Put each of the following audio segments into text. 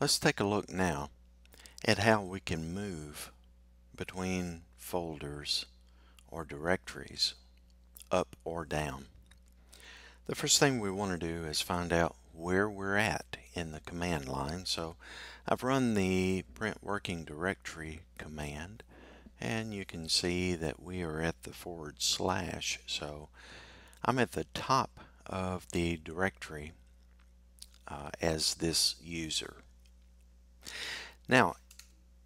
Let's take a look now at how we can move between folders or directories up or down. The first thing we want to do is find out where we're at in the command line. So I've run the print working directory command and you can see that we are at the forward slash. So I'm at the top of the directory uh, as this user. Now,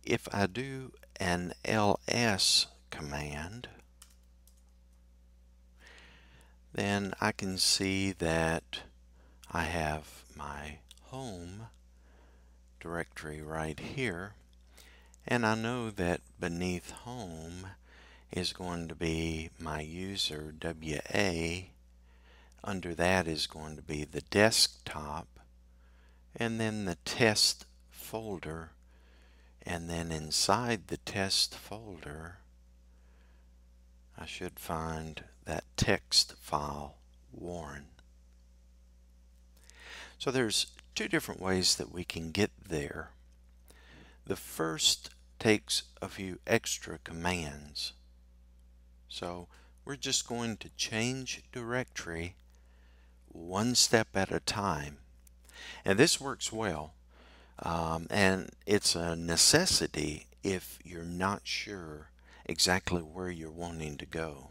if I do an ls command, then I can see that I have my home directory right here and I know that beneath home is going to be my user WA under that is going to be the desktop and then the test folder and then inside the test folder I should find that text file Warren. So there's two different ways that we can get there. The first takes a few extra commands. So we're just going to change directory one step at a time. And this works well. Um, and it's a necessity if you're not sure exactly where you're wanting to go.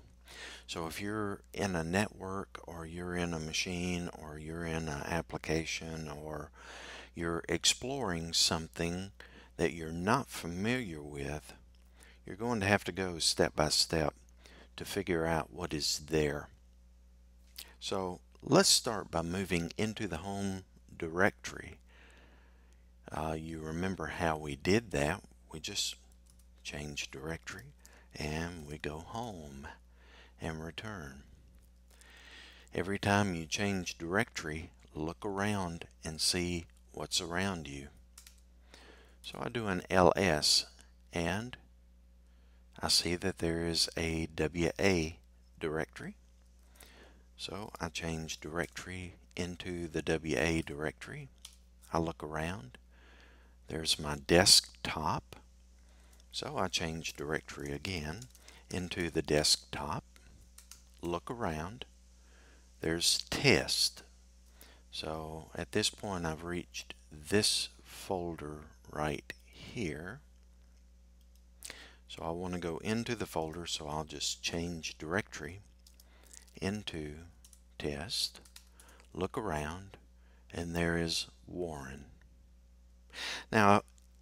So if you're in a network or you're in a machine or you're in an application or you're exploring something that you're not familiar with, you're going to have to go step by step to figure out what is there. So let's start by moving into the home directory. Uh, you remember how we did that. We just change directory and we go home and return. Every time you change directory, look around and see what's around you. So I do an ls and I see that there is a WA directory. So I change directory into the WA directory. I look around. There's my desktop. So I change directory again into the desktop. Look around. There's test. So at this point I've reached this folder right here. So I want to go into the folder, so I'll just change directory into test, look around, and there is Warren. Now,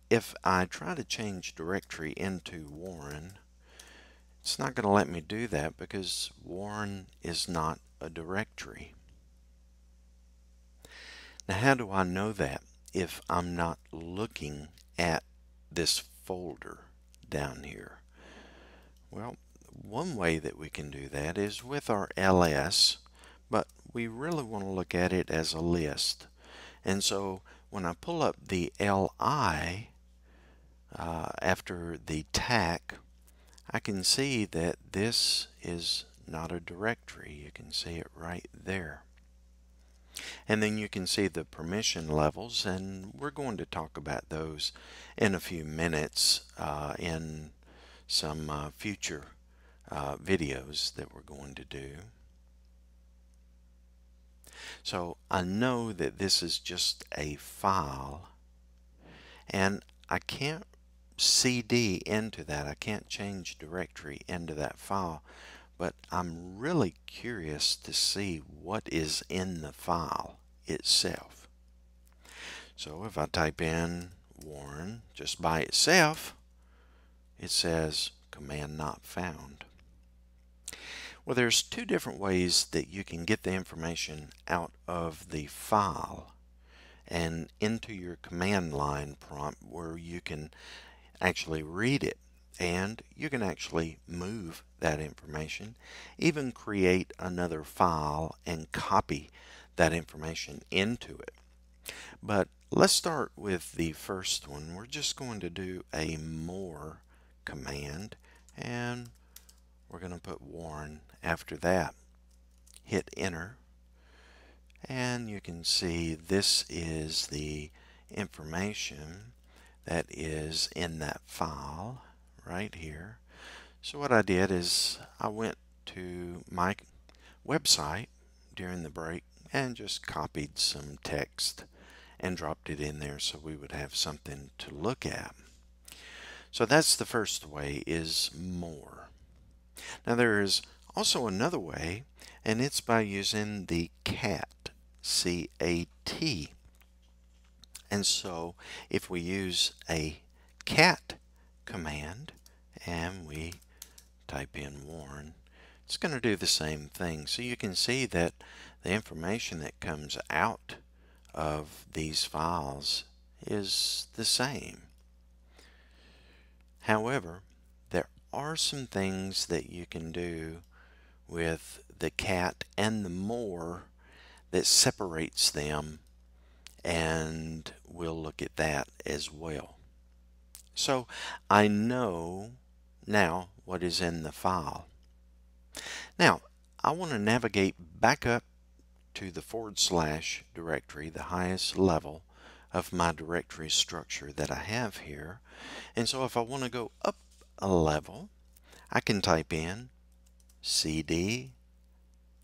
if I try to change directory into Warren, it's not going to let me do that because Warren is not a directory. Now, how do I know that? if I'm not looking at this folder down here? Well, one way that we can do that is with our ls, but we really want to look at it as a list. And so when I pull up the li uh, after the tac, I can see that this is not a directory. You can see it right there. And then you can see the permission levels, and we're going to talk about those in a few minutes uh, in some uh, future uh, videos that we're going to do. So I know that this is just a file, and I can't CD into that. I can't change directory into that file but I'm really curious to see what is in the file itself. So if I type in Warren just by itself, it says command not found. Well, there's two different ways that you can get the information out of the file and into your command line prompt where you can actually read it and you can actually move that information, even create another file and copy that information into it. But let's start with the first one. We're just going to do a more command and we're going to put Warren after that. Hit enter and you can see this is the information that is in that file right here. So what I did is I went to my website during the break and just copied some text and dropped it in there so we would have something to look at. So that's the first way is more. Now there is also another way and it's by using the cat, C-A-T. And so if we use a cat command and we type in Warren, it's going to do the same thing. So you can see that the information that comes out of these files is the same. However, there are some things that you can do with the cat and the more that separates them and we'll look at that as well. So I know now what is in the file. Now I want to navigate back up to the forward slash directory, the highest level of my directory structure that I have here. And so if I want to go up a level, I can type in cd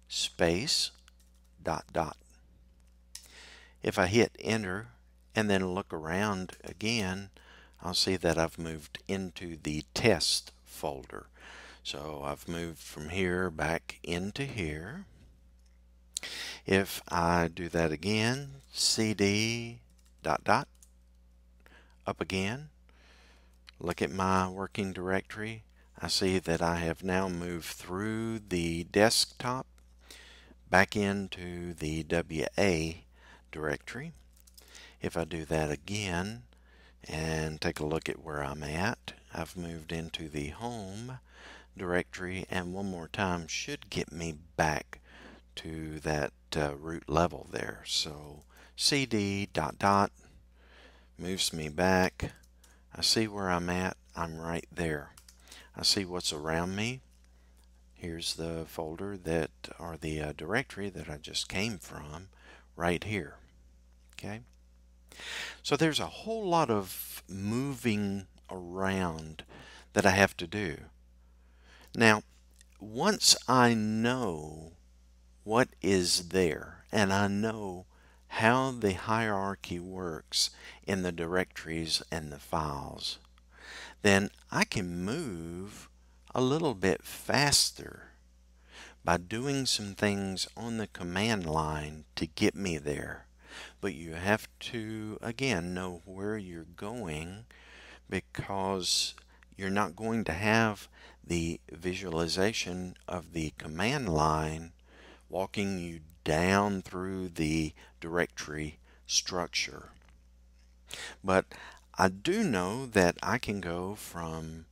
space dot dot. If I hit enter and then look around again, I'll see that I've moved into the test folder. So I've moved from here back into here. If I do that again, cd dot dot up again, look at my working directory, I see that I have now moved through the desktop back into the WA directory. If I do that again and take a look at where I'm at, I've moved into the home directory and one more time should get me back to that uh, root level there. So cd dot dot moves me back. I see where I'm at. I'm right there. I see what's around me. Here's the folder that, or the uh, directory that I just came from right here. Okay. So there's a whole lot of moving around that I have to do. Now, once I know what is there and I know how the hierarchy works in the directories and the files, then I can move a little bit faster by doing some things on the command line to get me there. But you have to, again, know where you're going because you're not going to have the visualization of the command line walking you down through the directory structure. But I do know that I can go from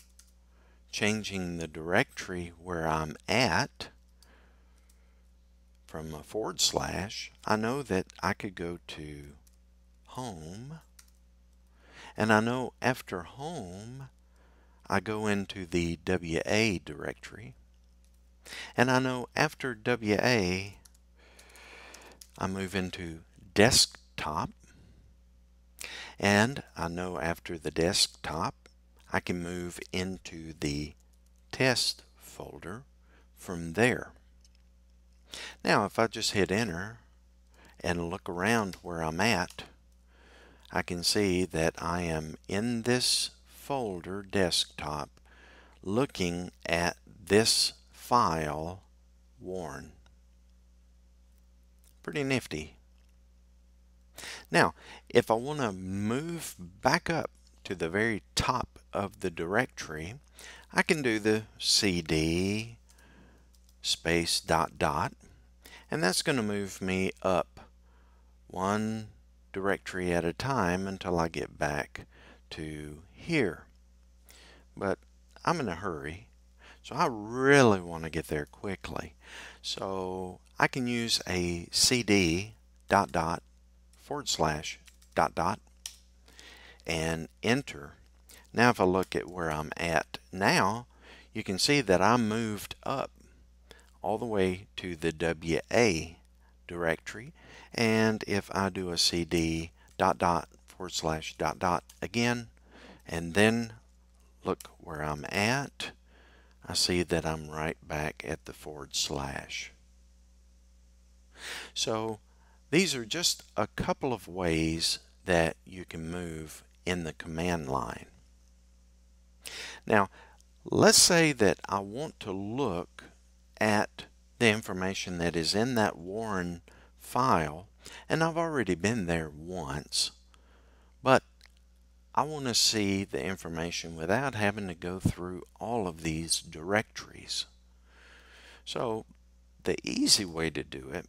changing the directory where I'm at from a forward slash, I know that I could go to home and I know after home I go into the WA directory and I know after WA, I move into desktop. And I know after the desktop, I can move into the test folder from there. Now, if I just hit enter and look around where I'm at, I can see that I am in this folder desktop looking at this file Warren. Pretty nifty. Now, if I want to move back up to the very top of the directory, I can do the cd space dot dot, and that's going to move me up one directory at a time until I get back to here. But I'm in a hurry, so I really want to get there quickly. So I can use a cd dot dot forward slash dot dot and enter. Now if I look at where I'm at now, you can see that I moved up all the way to the WA directory. And if I do a cd dot dot forward slash dot dot again and then look where I'm at I see that I'm right back at the forward slash so these are just a couple of ways that you can move in the command line. Now let's say that I want to look at the information that is in that Warren file and I've already been there once but I want to see the information without having to go through all of these directories. So the easy way to do it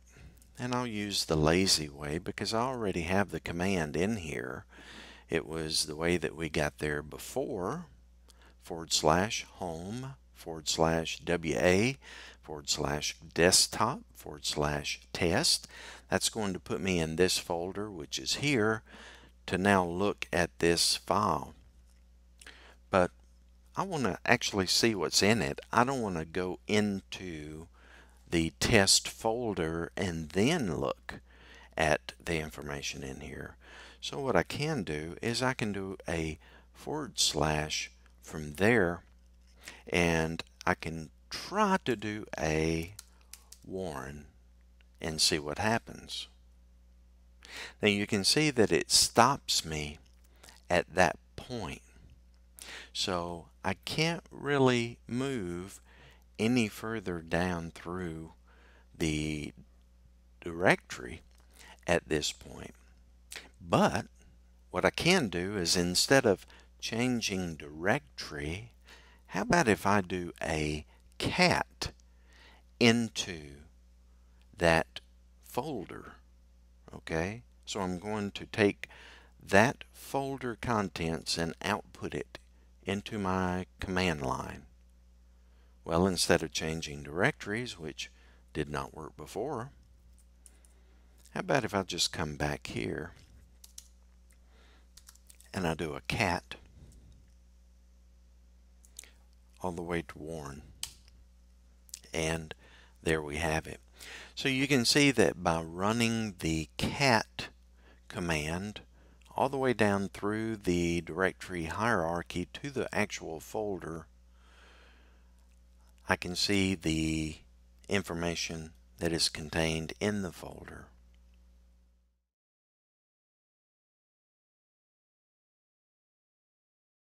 and I'll use the lazy way because I already have the command in here it was the way that we got there before forward slash home forward slash WA forward slash desktop forward slash test. That's going to put me in this folder, which is here, to now look at this file. But I want to actually see what's in it. I don't want to go into the test folder and then look at the information in here. So what I can do is I can do a forward slash from there and I can try to do a Warren and see what happens. Now you can see that it stops me at that point. So I can't really move any further down through the directory at this point. But what I can do is instead of changing directory, how about if I do a cat into that folder? Okay, so I'm going to take that folder contents and output it into my command line. Well, instead of changing directories, which did not work before, how about if I just come back here and I do a cat all the way to Warren. And there we have it. So you can see that by running the cat command all the way down through the directory hierarchy to the actual folder, I can see the information that is contained in the folder.